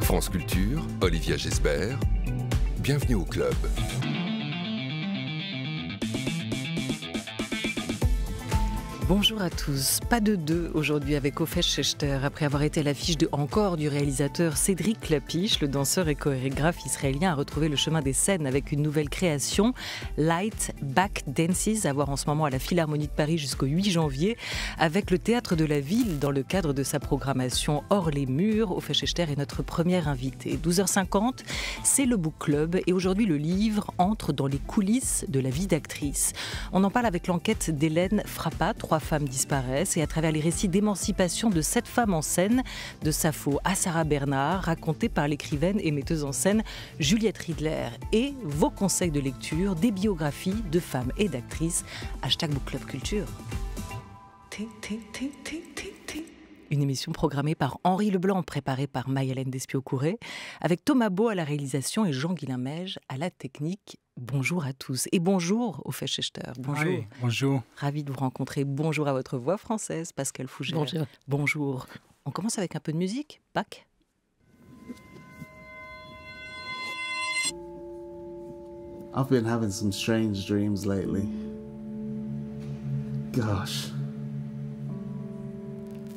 France Culture, Olivia Gesbert, bienvenue au club. Bonjour à tous. Pas de deux aujourd'hui avec Ofesh Schechter, après avoir été à l'affiche de Encore du réalisateur Cédric Lapiche, le danseur et chorégraphe israélien a retrouvé le chemin des scènes avec une nouvelle création, Light Back Dances, à voir en ce moment à la Philharmonie de Paris jusqu'au 8 janvier, avec le Théâtre de la Ville dans le cadre de sa programmation Hors les murs. Ofesh Schechter est notre première invitée. 12h50, c'est le Book Club et aujourd'hui le livre entre dans les coulisses de la vie d'actrice. On en parle avec l'enquête d'Hélène Frappa, trois femmes disparaissent et à travers les récits d'émancipation de sept femmes en scène, de Sappho à Sarah Bernard, racontés par l'écrivaine et metteuse en scène Juliette Riedler, et vos conseils de lecture des biographies de femmes et d'actrices. Hashtag Book Club Culture. Une émission programmée par Henri Leblanc, préparée par Maïlène Despio-Couré, avec Thomas Beau à la réalisation et Jean-Guilain Mège à la technique. Bonjour à tous et bonjour au Feschechter. Bonjour. bonjour. Ravi de vous rencontrer. Bonjour à votre voix française, Pascal Fougère. Bonjour. Bonjour. On commence avec un peu de musique. Bach. I've been having some strange dreams lately. Gosh.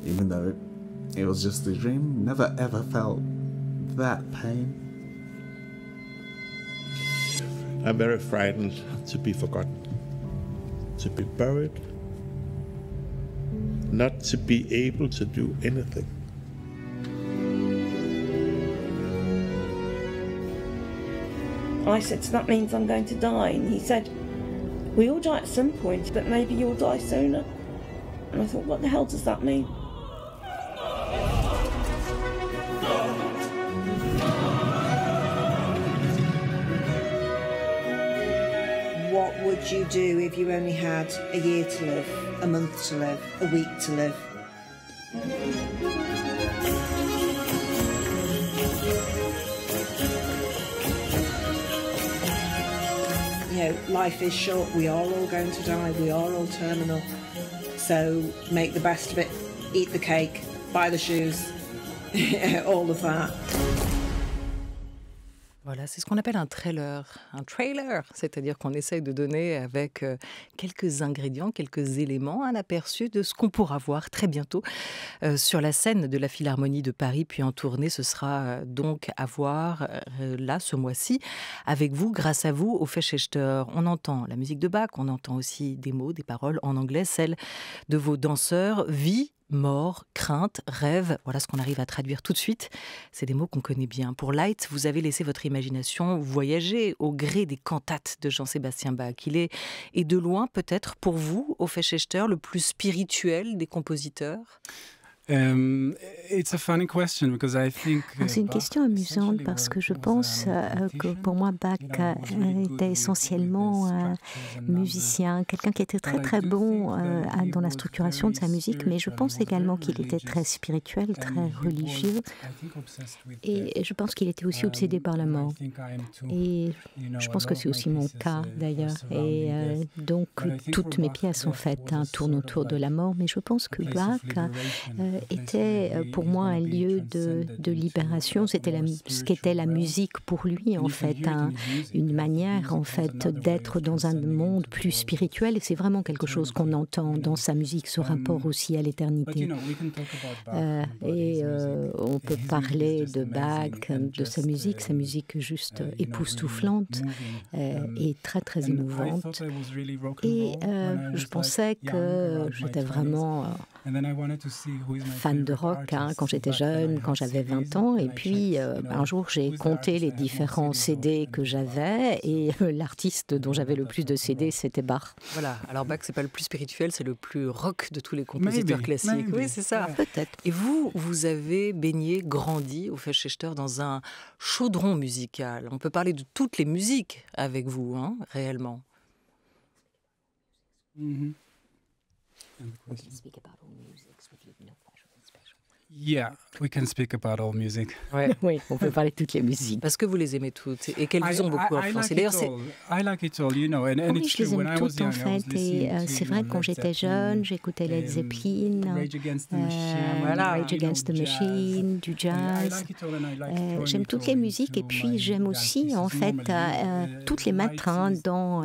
Even though it, it was just a dream, never ever felt that pain. I'm very frightened to be forgotten, to be buried, not to be able to do anything. I said, so that means I'm going to die. And he said, we all die at some point, but maybe you'll die sooner. And I thought, what the hell does that mean? You do if you only had a year to live, a month to live, a week to live? You know, life is short. We are all going to die. We are all terminal. So make the best of it. Eat the cake. Buy the shoes. all of that. Voilà, c'est ce qu'on appelle un trailer. Un trailer, c'est-à-dire qu'on essaye de donner avec euh, quelques ingrédients, quelques éléments, un aperçu de ce qu'on pourra voir très bientôt euh, sur la scène de la Philharmonie de Paris, puis en tournée. Ce sera euh, donc à voir là, ce mois-ci, avec vous, grâce à vous, au Feschechter. On entend la musique de Bach, on entend aussi des mots, des paroles en anglais, celles de vos danseurs. Vie, mort, crainte, rêve, voilà ce qu'on arrive à traduire tout de suite. C'est des mots qu'on connaît bien. Pour Light, vous avez laissé votre imagination voyager au gré des cantates de Jean-Sébastien Bach. Il est, et de loin peut-être pour vous, au Feschechter, le plus spirituel des compositeurs? Um, it's a funny question because I think, uh, C'est une Bach question amusante parce que je pense a euh, que pour moi Bach euh, était essentiellement un musicien, quelqu'un qui était très très bon euh, dans la structuration de sa musique, mais je pense également qu'il était très spirituel, très religieux, et je pense qu'il était aussi obsédé Um, par la I mort. Et je pense que c'est aussi mon cas uh, d'ailleurs. Et euh, donc toutes mes pièces en fait tournent autour de la mort, mais je pense que Bach euh, était euh, pour moi un lieu de, libération. a C'était ce qu'était la musique pour lui en fait, un- une manière en fait d'être dans un monde plus spirituel et c'est vraiment quelque chose qu'on entend dans sa musique, ce Um, rapport aussi à l'éternité. Euh, et music. euh, on peut parler de Bach, de sa musique, sa musique juste époustouflante euh. Um, et très très émouvante. Et euh, je pensais que j'étais 20s. vraiment And then I wanted to see who is my fan de rock hein, quand j'étais jeune, had quand j'avais CDs, 20 ans. and Et I puis euh, un jour, j'ai compté artist les I had more différents CD que it was Bach. j'avais et euh, l'artiste dont j'avais le plus de CD, c'était Bach. Voilà, alors Bach, c'est pas le plus spirituel, c'est le plus rock de tous les compositeurs Maybe, classiques. maybe, Oui, c'est ça. Peut-être. Et vous, vous avez baigné, grandi au Feschechter dans un chaudron musical. On peut parler de toutes les musiques avec vous, hein, réellement. And the question- Yeah, we can speak about all music. Ouais. Oui, on peut parler de toutes les musiques. Parce que vous les aimez toutes et qu'elles vous ont beaucoup influencé. D'ailleurs, c'est I like it all, you know, and, and Oui, it's je les aime toutes en fait. Et euh, c'est vrai que quand j'étais jeune, j'écoutais Led Zeppelin, Rage Against the euh, Machine, voilà. Rage you know, Against the jazz. Machine, du jazz. Euh, j'aime toutes les musiques et puis j'aime aussi en fait uh, toutes les is, dans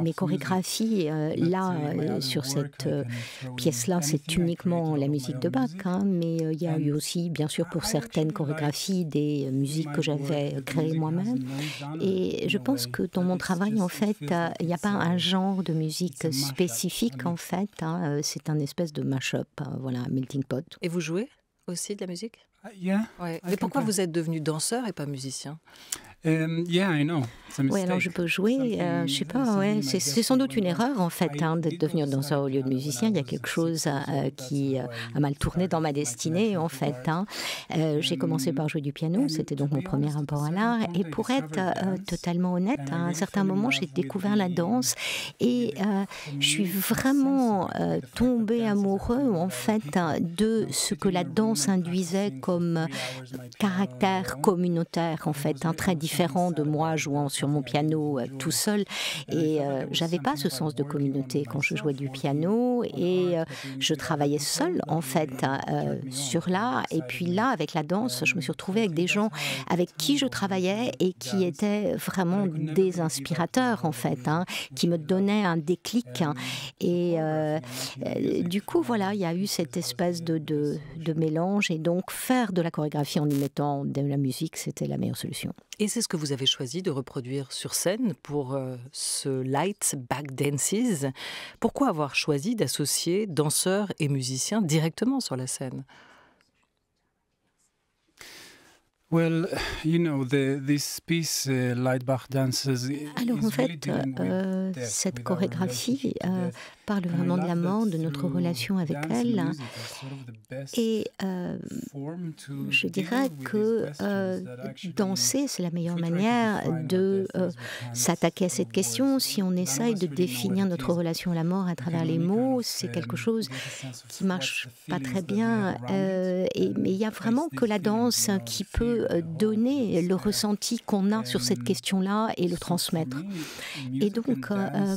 mes chorégraphies. Là, uh, sur cette pièce-là, c'est uniquement la musique de Bach, hein, mais il y a eu And aussi, bien sûr, pour certaines chorégraphies, des euh, musiques que j'avais the créées moi-même. Et je pense que dans mon it's travail, en it fait, euh, il n'y a pas un genre de musique spécifique, en fait. hein, euh, C'est un espèce de mash-up, hein, voilà, melting pot. Et vous jouez aussi de la musique? Uh, Yeah, ouais. Mais pourquoi play. vous êtes devenu danseur et pas musicien? Um, yeah, I know. Oui, alors je peux jouer, euh, je sais pas, ouais, c'est sans doute une erreur en fait hein, d'être devenu danseur au lieu de musicien. Il y a quelque chose euh, qui euh, a mal tourné dans ma destinée en fait. hein. J'ai commencé par jouer du piano, c'était donc mon premier rapport à l'art. Et pour être totalement honnête, à un certain moment, j'ai découvert la danse et je suis vraiment tombée amoureux en fait de ce que la danse induisait comme caractère communautaire en fait, hein, très différent de moi jouant sur mon piano euh, tout seul. Et euh, j'avais pas ce sens de communauté quand je jouais du piano et euh, je travaillais seule en fait sur là. Et puis là, avec la danse, je me suis retrouvée avec des gens avec qui je travaillais et qui étaient vraiment des inspirateurs en fait, hein, qui me donnaient un déclic. hein. Et du coup, voilà, il y a eu cette espèce de mélange et donc faire de la chorégraphie en y mettant de la musique, c'était la meilleure solution. Et c'est ce que vous avez choisi de reproduire sur scène pour euh, ce Light Back Dances. Pourquoi avoir choisi d'associer danseurs et musiciens directement sur la scène? Well, you know, the, this piece, uh, Lightbach Dances, Alors is en really fait, dealing with euh, death, cette chorégraphie euh. Parle vraiment de la that mort, de notre relation avec elle. Et euh, je dirais que euh, danser, c'est la meilleure manière de euh, s'attaquer à cette question. Si on essaye de définir notre relation à la mort à travers les mots, c'est quelque chose qui what's marche pas très bien. et, mais il y a vraiment que la danse qui peut donner le ressenti qu'on a sur cette question-là et le transmettre. me, Et music donc,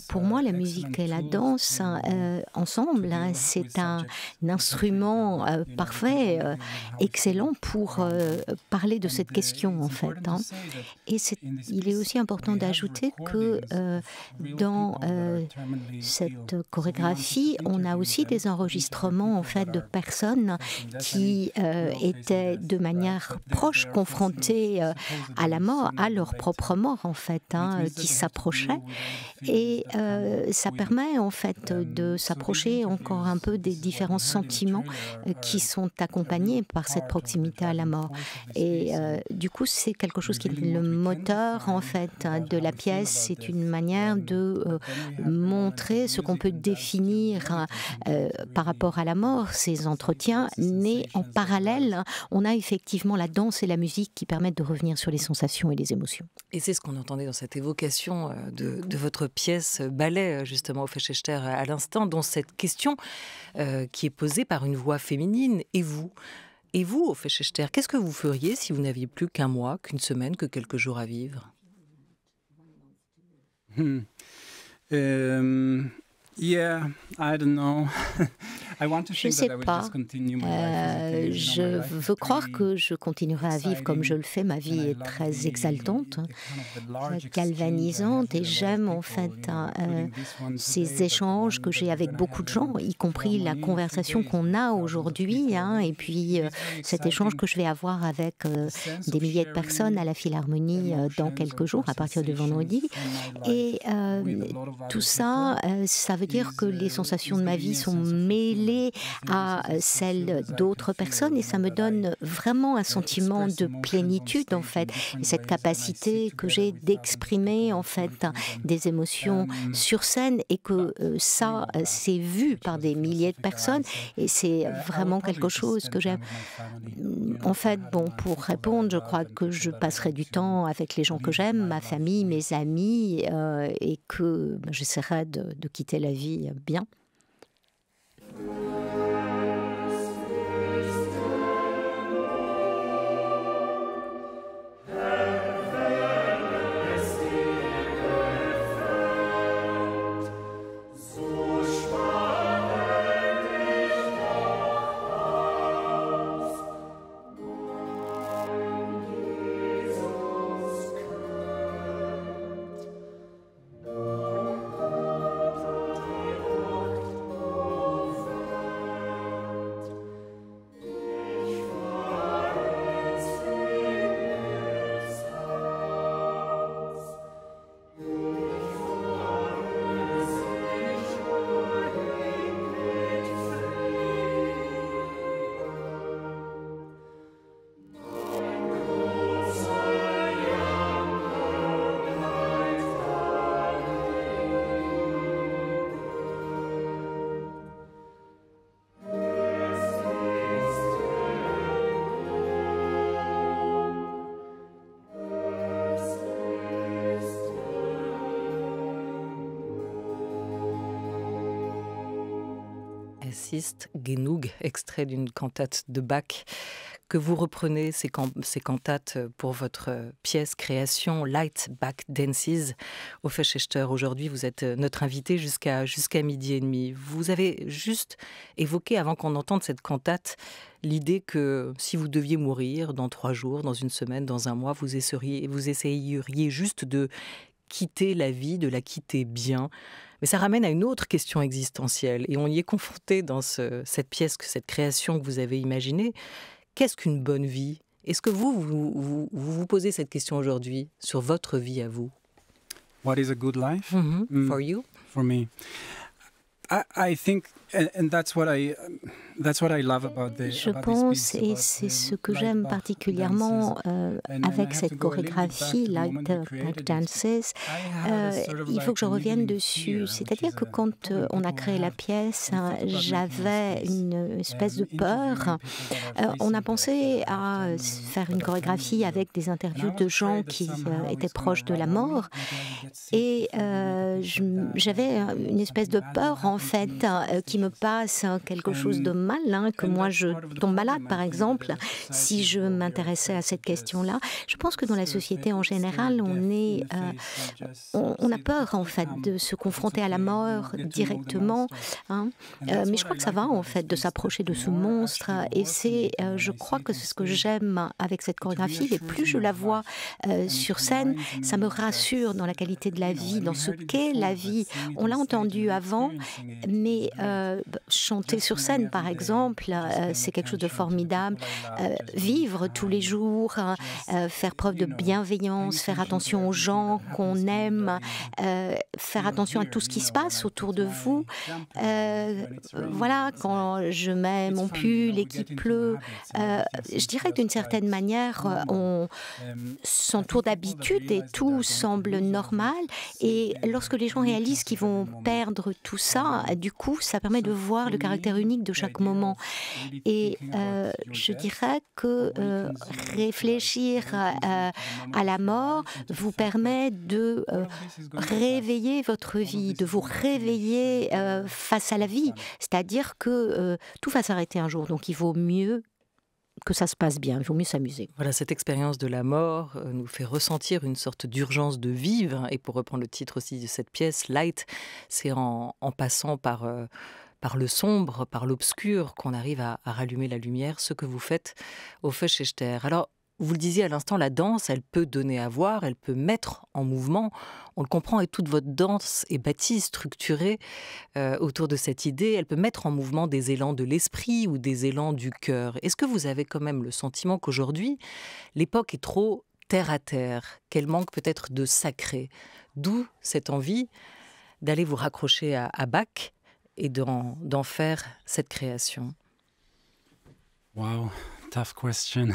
pour moi, la musique et la danse, euh, ensemble, hein, c'est un instrument euh, parfait, euh, excellent pour parler de cette question, en fait. hein. Et il est aussi important d'ajouter que dans cette chorégraphie, on a aussi des enregistrements en fait de personnes qui étaient de manière proche confrontées à la mort, à leur propre mort en fait, hein, qui s'approchaient. Et ça permet en fait Um, de so s'approcher encore un peu des différents sentiments euh, qui are sont accompagnés par cette proximité à la mort. Et piece. euh, du coup, c'est quelque chose qui est le what we can moteur en define fait de la pièce. C'est une manière de euh, montrer ce qu'on peut définir euh, par rapport à la mort, ces entretiens, mais en parallèle, on a effectivement la danse et la musique qui permettent de revenir sur les sensations et les émotions. Et c'est ce qu'on entendait dans cette évocation euh, de, de votre pièce euh, ballet, euh, justement, au Fechester à l'instant, dont cette question euh, qui est posée par une voix féminine. Et vous? Et vous, au Fechester, qu'est-ce que vous feriez si vous n'aviez plus qu'un mois, qu'une semaine, que quelques jours à vivre? Hmm. Um, yeah, I don't know. I want to Je think sais pas. Euh, je my life is veux croire que je continuerai à vivre comme je le fais. Ma vie est très exaltante, galvanisante, have et j'aime en fait euh, ces échanges que j'ai that avec beaucoup de gens, y compris la conversation qu'on with a aujourd'hui, people, hein, et puis euh, cet échange que je vais avoir avec des of milliers de personnes à la Philharmonie dans quelques jours, à partir de vendredi. from my life Et tout ça, ça veut dire que les sensations de ma vie sont of mêlées à euh, I d'autres personnes et ça me donne vraiment un uh, sentiment de plénitude en fait et cette capacité que j'ai of d'exprimer en fait connecting them. des émotions sur scène et que but euh, ça euh, that- c'est vu par des milliers de personnes et c'est I vraiment quelque chose que j'aime. En fait, bon, pour répondre, je crois que je passerai du temps avec les gens que j'aime, ma famille, mes amis, euh, et que ben, j'essaierai de, de quitter la vie bien. Música genug, extrait d'une cantate de Bach que vous reprenez ces, cantates pour votre pièce création Light Back Dances au Feschechter. Aujourd'hui, vous êtes notre invité jusqu'à jusqu'à midi et demi. Vous avez juste évoqué, avant qu'on entende cette cantate, l'idée que si vous deviez mourir dans trois jours, dans une semaine, dans un mois, vous essayeriez, vous essayeriez juste de quitter la vie, de la quitter bien. Mais ça ramène à une autre question existentielle, et on y est confronté dans ce, cette pièce, cette création que vous avez imaginée. Qu'est-ce qu'une bonne vie? Est-ce que vous vous, vous vous, posez cette question aujourd'hui sur votre vie à vous? What is a good life? Mm -hmm. mm. For you? For me. I, I think, and, and that's what I je pense, et c'est ce que j'aime particulièrement euh, avec cette chorégraphie, Light Back Dances, euh, il faut que je revienne dessus. C'est-à-dire que quand euh, on a créé la pièce, j'avais une espèce de peur. on a pensé à faire une chorégraphie avec des interviews de gens qui étaient proches de la mort. Et j'avais une espèce de peur, en fait, qui me passe quelque chose de mal, hein, que moi je tombe malade par exemple, si je m'intéressais à cette question-là. Je pense que dans la société en général, on, est, euh, on, a peur en fait de se confronter à la mort directement. Hein. Euh, mais je crois que ça va en fait de s'approcher de ce monstre. Et c'est, euh, je crois que c'est ce que j'aime avec cette chorégraphie. Et plus je la vois sur scène, ça me rassure dans la qualité de la vie, dans ce qu'est la vie. On l'a entendu avant, mais chanter sur scène, par exemple, euh, c'est quelque chose de formidable. Euh, vivre tous les jours, euh, faire preuve de bienveillance, faire attention aux gens qu'on aime, faire attention à tout ce qui se passe autour de vous. voilà, quand je mets mon pull et qu'il pleut, je dirais d'une certaine manière, on s'entoure d'habitude et tout semble normal. Et lorsque les gens réalisent qu'ils vont perdre tout ça, du coup, ça permet de voir le caractère unique de chaque moment. Et euh, je dirais que euh, réfléchir à, la mort vous permet de euh, réveiller votre vie, de vous réveiller face à la vie. C'est-à-dire que tout va s'arrêter un jour, donc il vaut mieux que ça se passe bien, il vaut mieux s'amuser. Voilà, cette expérience de la mort nous fait ressentir une sorte d'urgence de vivre. Et pour reprendre le titre aussi de cette pièce, Light, c'est en, en, passant par par le sombre, par l'obscur, qu'on arrive à, rallumer la lumière, ce que vous faites au Feuchechter. Alors, vous le disiez à l'instant, la danse, elle peut donner à voir, elle peut mettre en mouvement. On le comprend, et toute votre danse est bâtie, structurée euh, autour de cette idée. Elle peut mettre en mouvement des élans de l'esprit ou des élans du cœur. Est-ce que vous avez quand même le sentiment qu'aujourd'hui, l'époque est trop terre à terre, qu'elle manque peut-être de sacré? D'où cette envie d'aller vous raccrocher à, à Bach et d'en faire cette création Wow, tough question.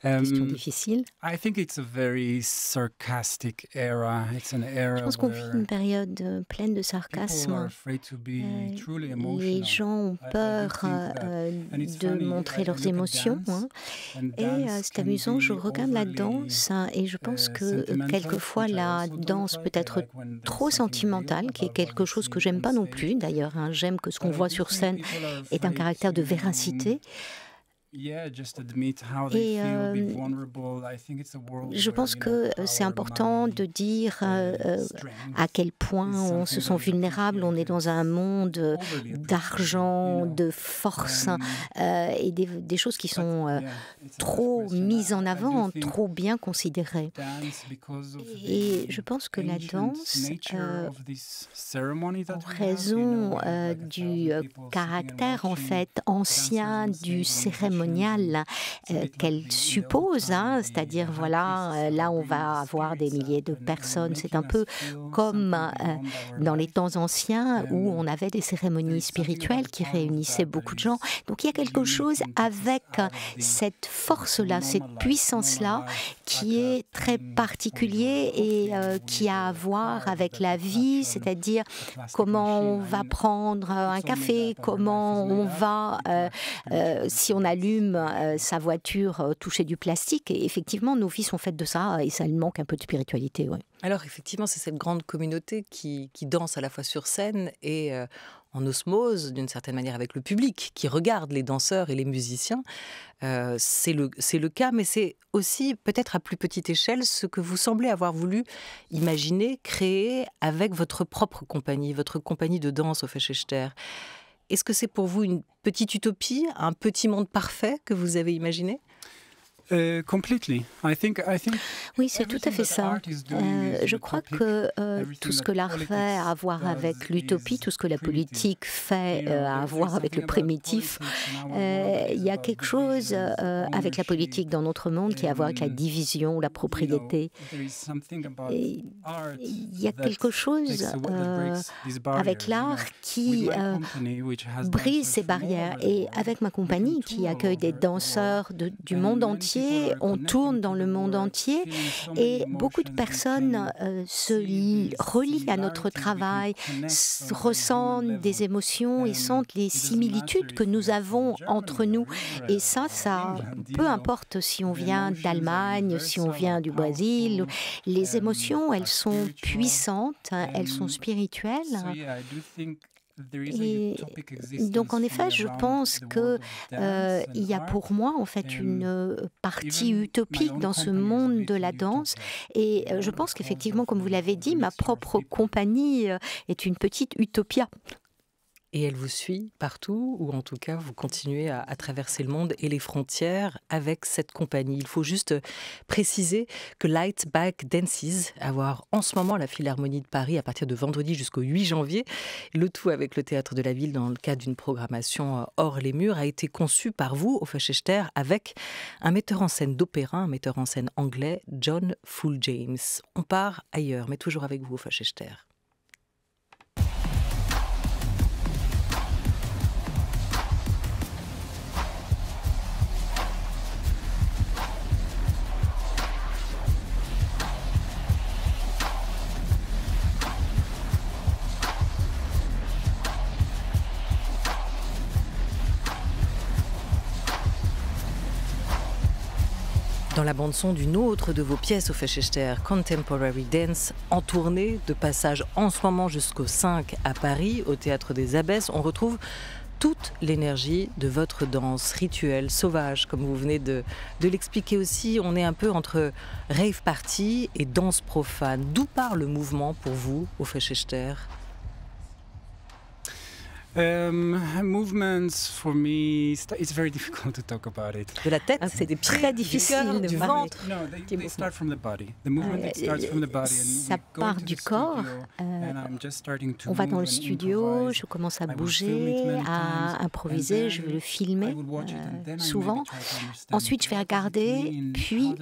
Question difficile. I think it's a very sarcastic era. It's an era Je pense qu'on vit une période euh, pleine de sarcasme. Euh, les gens ont peur euh, de montrer leurs émotions. Hein. Et c'est amusant, je regarde la danse hein, et je pense que quelquefois la danse peut être trop sentimentale, qui est quelque chose que j'aime pas non plus. D'ailleurs, hein. j'aime que ce qu'on voit sur scène ait un caractère de véracité. Et je pense que c'est important de dire euh, euh, à quel point on se sent vulnérable. On est dans un monde d'argent, de force euh, et des, choses qui sont trop mises en avant, trop bien considérées. Et je pense que la danse, en raison du caractère en fait ancien du cérémonial, euh, qu'elle suppose, hein, c'est-à-dire voilà, euh, là on va avoir des milliers de personnes. C'est un peu comme euh, dans les temps anciens où on avait des cérémonies spirituelles qui réunissaient beaucoup de gens. Donc il y a quelque chose avec cette force-là, cette puissance-là qui est très particulier et qui a à voir avec la vie, c'est-à-dire comment on va prendre un café, comment on va, si on a lu allume sa voiture touchée du plastique. Et effectivement, nos vies sont faites de ça et ça lui manque un peu de spiritualité. Alors effectivement, c'est cette grande communauté qui, qui, danse à la fois sur scène et en osmose d'une certaine manière avec le public qui regarde les danseurs et les musiciens. Euh, c'est le, le cas, mais c'est aussi peut-être à plus petite échelle ce que vous semblez avoir voulu imaginer, créer avec votre propre compagnie, votre compagnie de danse au Fechester. Est-ce que c'est pour vous une petite utopie, un petit monde parfait que vous avez imaginé? Oui, c'est tout à fait ça. Euh, je crois que euh, tout ce que l'art fait a à voir avec l'utopie, tout ce que la politique fait euh, à voir avec le primitif. Il y a quelque chose avec la politique dans notre monde qui a à voir avec la division, la propriété. il y a quelque chose avec l'art qui brise ces barrières. Et avec ma compagnie qui accueille des danseurs du monde entier, on tourne dans le monde entier et beaucoup de personnes euh, se relient à notre travail, ressentent des émotions et sentent les similitudes que nous avons entre nous. Et ça, ça, peu importe si on vient d'Allemagne, si on vient du Brésil, les émotions, elles sont puissantes, elles sont spirituelles. Et donc en effet, je pense que euh, il y a pour moi en fait une euh, partie utopique dans ce monde de la danse. Et euh, je pense qu'effectivement, comme vous l'avez dit, ma propre compagnie est une petite utopia. Et elle vous suit partout, ou en tout cas, vous continuez à, traverser le monde et les frontières avec cette compagnie. Il faut juste préciser que Light Back Dances, avoir en ce moment la Philharmonie de Paris à partir de vendredi jusqu'au 8 janvier, le tout avec le Théâtre de la Ville dans le cadre d'une programmation euh, hors les murs, a été conçu par vous, au Fachester, avec un metteur en scène d'opéra, un metteur en scène anglais, John Full James. On part ailleurs, mais toujours avec vous, au Fachester. La bande-son d'une autre de vos pièces au Fechester, Contemporary Dance, en tournée de passage en ce moment jusqu'au 5 à Paris, au Théâtre des Abbesses. On retrouve toute l'énergie de votre danse rituelle, sauvage, comme vous venez de, l'expliquer aussi. On est un peu entre rave party et danse profane. D'où part le mouvement pour vous au Fechester Um, movements for me, it's very difficult to talk about it. De la tête, c'est très difficile. Du ventre. No, they, they start from the body. The movement starts from the body. Ça part du corps. Euh, on va dans le studio, je commence à bouger, à improviser, je vais le filmer euh, souvent. Ensuite, je vais regarder, puis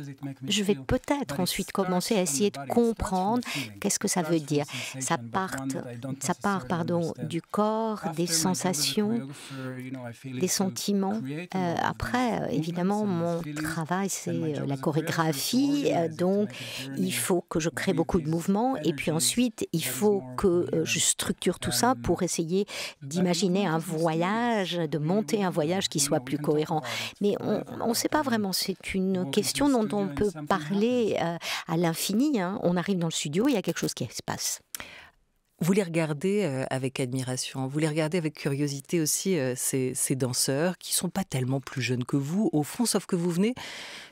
je vais peut-être ensuite commencer à essayer de comprendre qu'est-ce que ça veut dire. Ça part, ça part pardon, du corps, des sensations, des sentiments. Euh, après, euh, évidemment, mon travail, c'est euh, la chorégraphie, donc il faut que je crée beaucoup de mouvements, et puis ensuite, il faut que je structure tout ça pour essayer d'imaginer un voyage, de monter un voyage qui soit plus cohérent. Mais on ne sait pas vraiment, c'est une question dont on peut parler à l'infini. Hein. On arrive dans le studio, il y a quelque chose qui se passe. Vous les regardez euh, avec admiration, vous les regardez avec curiosité aussi, euh, ces, danseurs qui sont pas tellement plus jeunes que vous, au fond, sauf que vous venez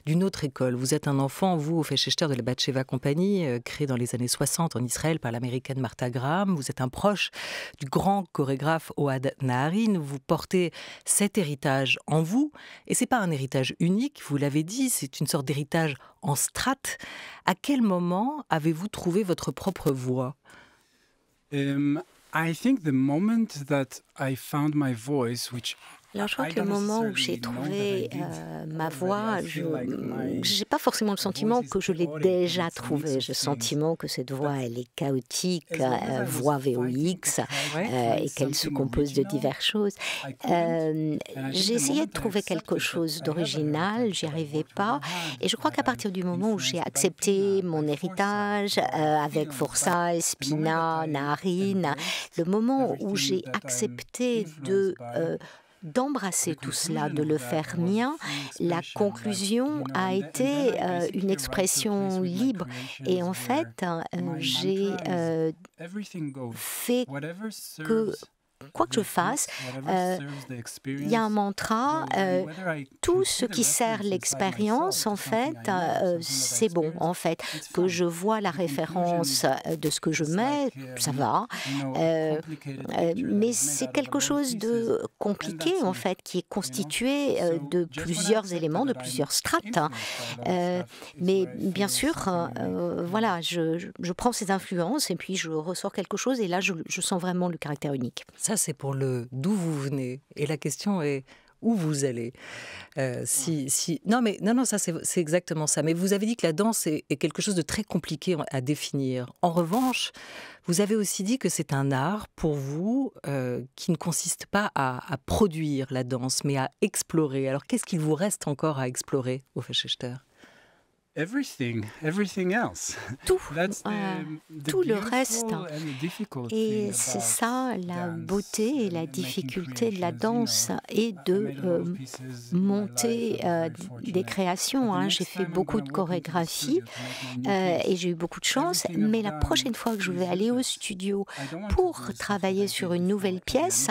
d'une autre école. Vous êtes un enfant, vous, au Fechester de la Batcheva Company, euh, créé dans les années 60 en Israël par l'américaine Martha Graham. Vous êtes un proche du grand chorégraphe Oad Naharin. Vous portez cet héritage en vous, et c'est pas un héritage unique, vous l'avez dit, c'est une sorte d'héritage en strate. À quel moment avez-vous trouvé votre propre voix? Um, I think the moment that I found my voice, which Alors je crois que le moment où j'ai trouvé euh, ma voix, je n'ai pas forcément le sentiment que je l'ai déjà trouvée. J'ai le sentiment que cette voix, elle est chaotique, euh, voix VOX, euh, et qu'elle se compose de diverses choses. j'ai essayé de trouver quelque chose d'original, j'y arrivais pas. Et je crois qu'à partir du moment où j'ai accepté mon héritage avec Forsyth, Spina, Naharine, le moment où j'ai accepté de d'embrasser tout cela, de le faire mien. La conclusion a été euh, une expression libre. Et en fait, euh, j'ai fait que quoi que je fasse, euh, il y a un mantra, euh, tout ce qui sert l'expérience, en fait, euh, c'est bon, en fait. Que je vois la référence de ce que je mets, ça va. mais c'est quelque chose de compliqué, en fait, qui est constitué de plusieurs éléments, de plusieurs strates. Hein. mais bien sûr, voilà, je, prends ces influences et puis je ressors quelque chose et là, je, je sens vraiment le caractère unique. Ça, c'est pour le d'où vous venez. Et la question est où vous allez. Euh, si, si... Non, mais non, non, ça c'est exactement ça. Mais vous avez dit que la danse est, quelque chose de très compliqué à définir. En revanche, vous avez aussi dit que c'est un art pour vous euh, qui ne consiste pas à, à, produire la danse, mais à explorer. Alors qu'est-ce qu'il vous reste encore à explorer au Fechester Everything, everything else. Tout, euh, tout le reste. Et c'est ça la beauté et la difficulté de la danse et de euh, monter euh, des créations. Hein. J'ai fait beaucoup de chorégraphie et j'ai eu beaucoup de chance. Mais la prochaine fois que je vais aller au studio pour travailler sur une nouvelle pièce,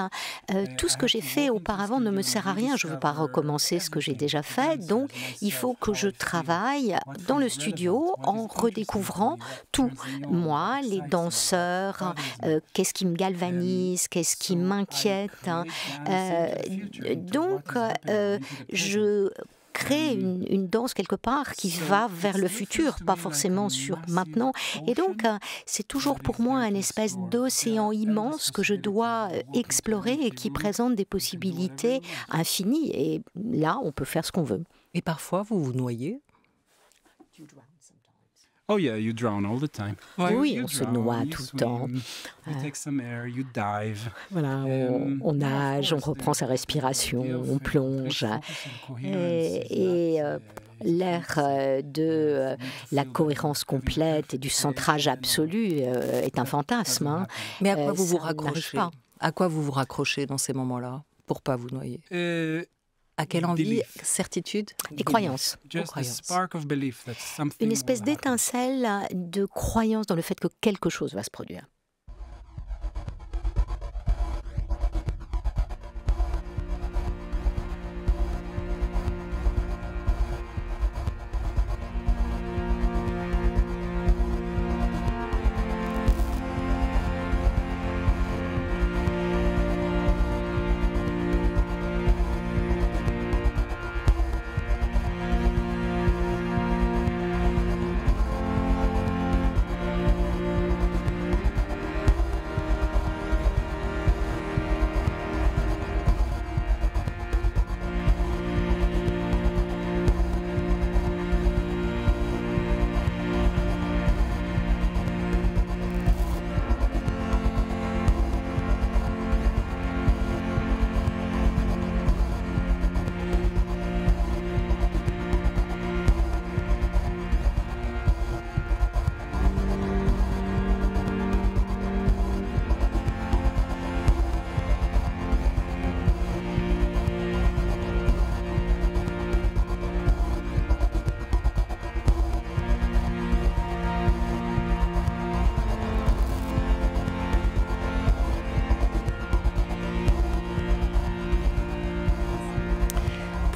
tout ce que j'ai fait auparavant ne me sert à rien. Je ne veux pas recommencer ce que j'ai déjà fait. Donc, il faut que je travaille dans le studio en redécouvrant tout. Moi, les danseurs, euh, qu'est-ce qui me galvanise, qu'est-ce qui m'inquiète. Hein. Euh, donc, euh, je crée une, danse quelque part qui va vers le futur, pas forcément sur maintenant. Et donc, c'est toujours pour moi un espèce d'océan immense que je dois explorer et qui présente des possibilités infinies. Et là, on peut faire ce qu'on veut. Et parfois, vous vous noyez? Oh yeah, you drown all the time. Oui, on se noie tout le temps. Voilà, on, nage, on reprend sa respiration, on plonge. Et, euh, l'air euh, de euh, la cohérence complète et du centrage absolu est un fantasme. Hein. Mais à quoi vous vous raccrochez? À quoi vous vous raccrochez dans ces moments-là pour pas vous noyer? À quelle envie Certitude Et croyance. Une espèce d'étincelle de croyance dans le fait que quelque chose va se produire.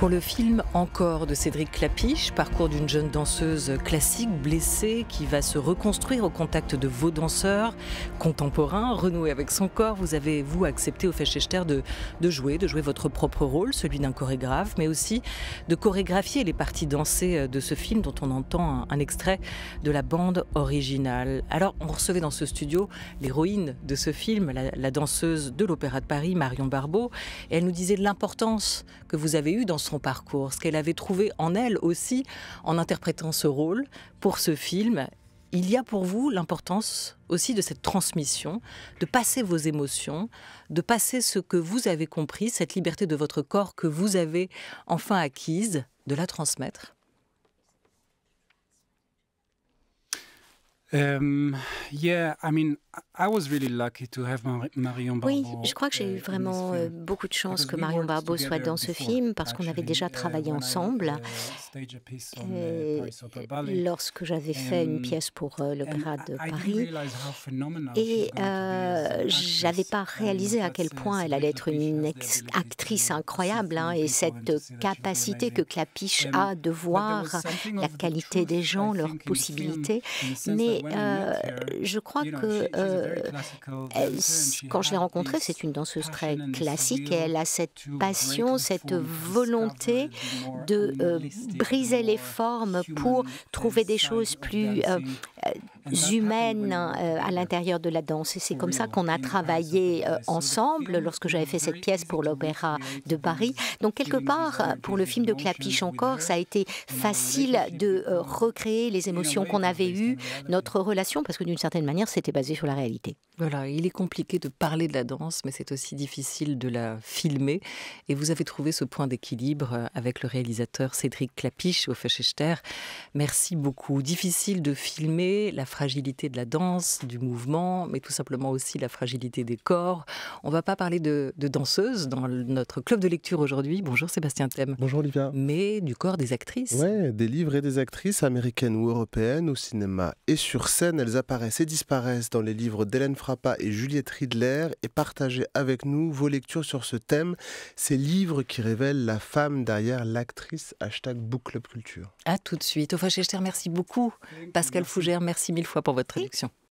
Pour le film Encore de Cédric Clapiche, parcours d'une jeune danseuse classique blessée qui va se reconstruire au contact de vos danseurs contemporains, renouer avec son corps, vous avez, vous, accepté au Fechester de, de jouer, de jouer votre propre rôle, celui d'un chorégraphe, mais aussi de chorégraphier les parties dansées de ce film dont on entend un, extrait de la bande originale. Alors, on recevait dans ce studio l'héroïne de ce film, la, la danseuse de l'Opéra de Paris, Marion Barbeau, et elle nous disait l'importance que vous avez eue dans son parcours, ce qu'elle avait trouvé en elle aussi en interprétant ce rôle pour ce film. Il y a pour vous l'importance aussi de cette transmission, de passer vos émotions, de passer ce que vous avez compris, cette liberté de votre corps que vous avez enfin acquise, de la transmettre Um, yeah, I mean, Oui, je crois que j'ai eu vraiment euh, beaucoup de chance que Marion Barbeau soit dans ce film parce qu'on avait déjà travaillé ensemble. lorsque j'avais fait une pièce pour euh, l'Opéra de Paris, et euh, j'avais pas réalisé à quel point elle allait être une actrice incroyable hein, et cette capacité que Clapiche a de voir la qualité des gens, leurs possibilités. Mais je crois que quand je l'ai rencontrée, c'est une danseuse très classique et elle a cette passion, cette volonté de euh, briser les formes pour trouver des choses plus euh, humaines euh, à l'intérieur de la danse. Et c'est comme ça qu'on a travaillé ensemble lorsque j'avais fait cette pièce pour l'Opéra de Paris. Donc quelque part, pour le film de Clapiche encore, ça a été facile de recréer les émotions qu'on avait eues, notre relation, parce que d'une certaine manière, c'était basé sur la réalité. Voilà, il est compliqué de parler de la danse, mais c'est aussi difficile de la filmer. Et vous avez trouvé ce point d'équilibre euh, avec le réalisateur Cédric Clapiche au Feschechter. Merci beaucoup. Difficile de filmer la fragilité de la danse, du mouvement, mais tout simplement aussi la fragilité des corps. On va pas parler de, de danseuses dans notre club de lecture aujourd'hui. Bonjour Sébastien Thème. Bonjour Olivia. Mais du corps des actrices. Ouais, des livres et des actrices américaines ou européennes au cinéma et sur scène. Elles apparaissent et disparaissent dans les livres d'Hélène Frappa et Juliette Riedler et partagez avec nous vos lectures sur ce thème, ces livres qui révèlent la femme derrière l'actrice hashtag Book Club Culture. A tout de suite. Au Fachester, merci beaucoup. Pascal Fougère, merci mille fois pour votre traduction.